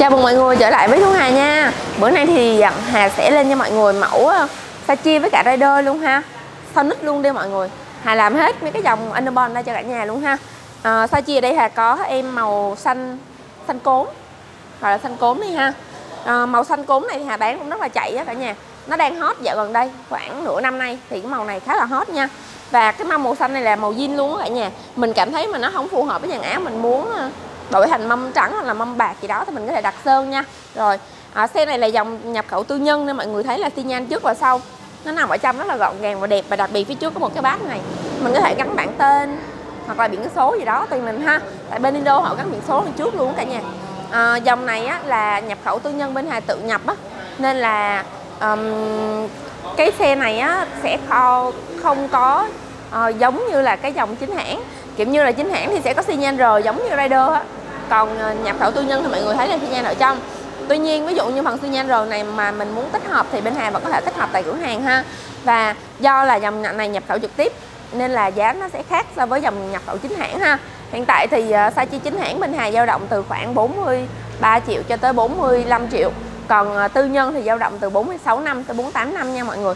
Chào mừng mọi người trở lại với Thu Hà nha. Bữa nay thì Hà sẽ lên cho mọi người mẫu ờ, sa chia với cả Rider luôn ha. Sonic luôn đi mọi người. Hà làm hết mấy cái dòng Underbond ra cho cả nhà luôn ha. Ờ, à, Sachi ở đây Hà có em màu xanh xanh cốm. Gọi là xanh cốm đi ha. À, Màu xanh cốm này thì Hà bán cũng rất là chạy á cả nhà. Nó đang hot dạo gần đây Khoảng nửa năm nay thì cái màu này khá là hot nha. Và cái màu màu xanh này là màu jean luôn á cả nhà. Mình cảm thấy mà nó không phù hợp với dàn áo Mình muốn đổi thành mâm trắng hoặc là mâm bạc gì đó thì mình có thể đặt sơn nha. Rồi à, xe này là dòng nhập khẩu tư nhân nên mọi người thấy là xi nhan trước và sau. Nó nằm ở trong rất là gọn gàng và đẹp và đặc biệt phía trước có một cái bát này. Mình có thể gắn bảng tên hoặc là biển số gì đó tùy mình ha. Tại bên Indo họ gắn biển số lên trước luôn cả nhà. À, dòng này á, là nhập khẩu tư nhân bên Hà tự nhập á. Nên là um, cái xe này á, sẽ kho, không có uh, giống như là cái dòng chính hãng. Kiểu như là chính hãng thì sẽ có xi nhan R giống như Rider á còn ờ, nhập khẩu tư nhân thì mọi người thấy là xi nhan ở trong. Tuy nhiên ví dụ như phần xi nhan rồi này mà mình muốn tích hợp thì bên hàng vẫn có thể tích hợp tại cửa hàng ha. Và do là dòng này nhập khẩu trực tiếp nên là giá nó sẽ khác so với dòng nhập khẩu chính hãng ha. Hiện tại thì ờ, sa size chi chính hãng bên Hà dao động từ khoảng 43 triệu cho tới 45 triệu. Còn ờ, tư nhân thì dao động từ 46 năm tới 48 năm nha mọi người.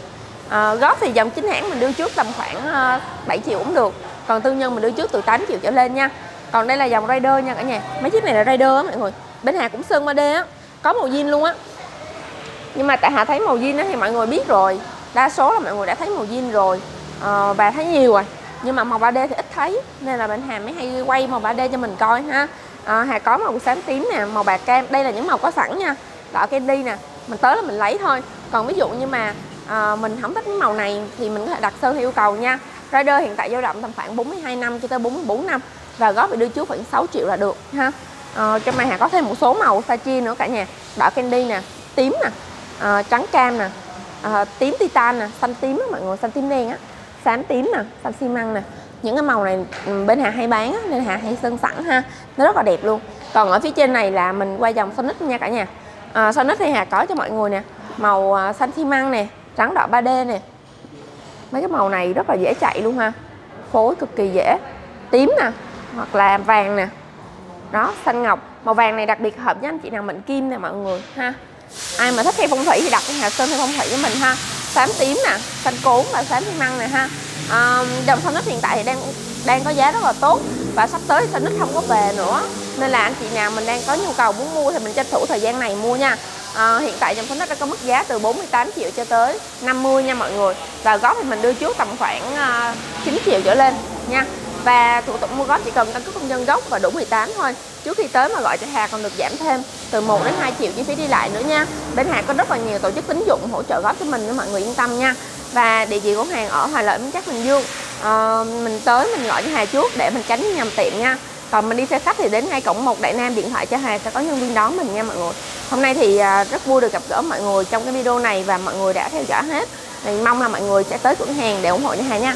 À, góp thì dòng chính hãng mình đưa trước tầm khoảng 7 triệu cũng được. Còn tư nhân mình đưa trước từ 8 triệu trở lên nha còn đây là dòng Rider nha cả nhà. Mấy chiếc này là Rider á mọi người. Bên Hà cũng sơn 3D á. Có màu jean luôn á. Nhưng mà tại Hà thấy màu jean á thì mọi người biết rồi. Đa số là mọi người đã thấy màu jean rồi. Ờ, à, và thấy nhiều rồi. Nhưng mà màu 3D thì ít thấy. Nên là bên Hà mới hay quay màu 3D cho mình coi ha. À, Hà có màu xám tím nè màu bạc cam. Đây là những màu có sẵn nha. Đỏ candy nè. Mình tới là mình lấy thôi. Còn ví dụ như mà à, mình không thích màu này thì mình có thể đặt sơn theo yêu cầu nha. Rider hiện tại dao động tầm khoảng 42 năm cho tới 44 năm và góp phải đưa trước khoảng 6 triệu là được ha. À, trong này Hà có thêm một số màu Sachi nữa cả nhà. Đỏ candy nè tím nè à, trắng cam nè à, tím titan nè xanh tím á mọi người xanh tím đen á xám tím nè xanh xi măng nè. Những cái màu này ừ, bên Hà hay bán á, nên Hà hay sơn sẵn ha. Nó rất là đẹp luôn. Còn ở phía trên này là mình quay dòng Sonic nha cả nhà. À, Sonic thì Hà có cho mọi người nè. Màu xanh xi măng nè trắng đỏ 3D nè. Mấy cái màu này rất là dễ chạy luôn ha. Phối cực kỳ dễ. Tím nè hoặc là vàng nè. Đó xanh ngọc. Màu vàng này đặc biệt hợp với anh chị nào mệnh kim nè mọi người ha. Ai mà thích theo phong thủy thì đặt cái hạt sơn theo phong thủy với mình ha. Xám tím nè xanh cốn và xám thiên măng nè ha. À, dòng xanh hiện tại thì đang đang có giá rất là tốt và sắp tới xanh không có về nữa. Nên là anh chị nào mình đang có nhu cầu muốn mua thì mình tranh thủ thời gian này mua nha. À, hiện tại dòng xanh đã có mức giá từ 48 triệu cho tới 50 nha mọi người. Và góp thì mình đưa trước tầm khoảng ờ, 9 triệu trở lên nha và thủ tục mua góp chỉ cần căn cước công dân gốc và đủ 18 thôi. Trước khi tới mà gọi cho Hà còn được giảm thêm từ 1 đến 2 triệu chi phí đi lại nữa nha. Bên Hà có rất là nhiều tổ chức tín dụng hỗ trợ góp cho mình nên mọi người yên tâm nha. Và địa chỉ của hàng ở Hòa Lợi Bến Cát Bình Dương à, mình tới mình gọi cho Hà trước để mình tránh nhầm tiệm nha. Còn mình đi xe khách thì đến ngay cổng một Đại Nam điện thoại cho Hà sẽ có nhân viên đón mình nha mọi người. Hôm nay thì à, rất vui được gặp gỡ mọi người trong cái video này và mọi người đã theo dõi hết. Thì mong là mọi người sẽ tới cửa hàng để ủng hộ cho Hà nha.